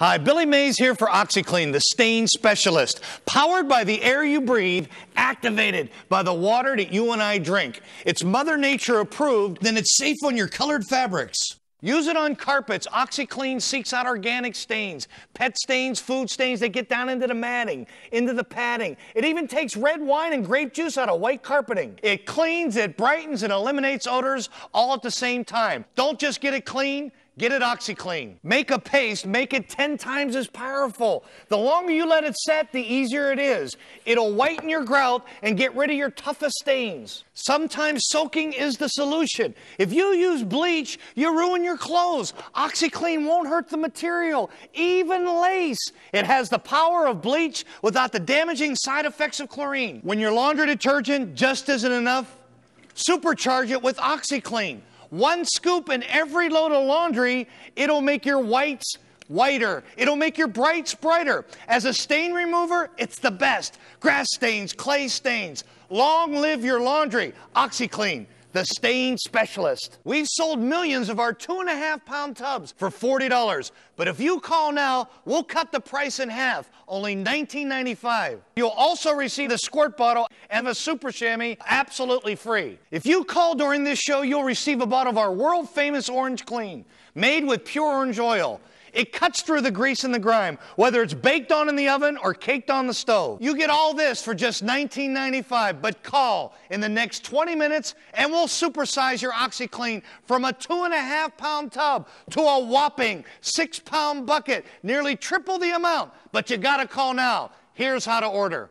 Hi, Billy Mays here for OxiClean, the stain specialist. Powered by the air you breathe, activated by the water that you and I drink. It's Mother Nature approved, then it's safe on your colored fabrics. Use it on carpets. OxiClean seeks out organic stains, pet stains, food stains that get down into the matting, into the padding. It even takes red wine and grape juice out of white carpeting. It cleans, it brightens, and eliminates odors all at the same time. Don't just get it clean, Get it OxiClean. Make a paste, make it 10 times as powerful. The longer you let it set, the easier it is. It'll whiten your grout and get rid of your toughest stains. Sometimes soaking is the solution. If you use bleach, you ruin your clothes. OxiClean won't hurt the material, even lace. It has the power of bleach without the damaging side effects of chlorine. When your laundry detergent just isn't enough, supercharge it with OxiClean. One scoop in every load of laundry, it'll make your whites whiter. It'll make your brights brighter. As a stain remover, it's the best. Grass stains, clay stains. Long live your laundry. OxiClean the stain specialist. We've sold millions of our two and a half pound tubs for $40. But if you call now, we'll cut the price in half, only $19.95. You'll also receive the squirt bottle and a super chamois absolutely free. If you call during this show, you'll receive a bottle of our world famous Orange Clean, made with pure orange oil. It cuts through the grease and the grime, whether it's baked on in the oven or caked on the stove. You get all this for just $19.95, but call in the next 20 minutes and we'll supersize your OxiClean from a two and a half pound tub to a whopping six pound bucket, nearly triple the amount. But you gotta call now. Here's how to order.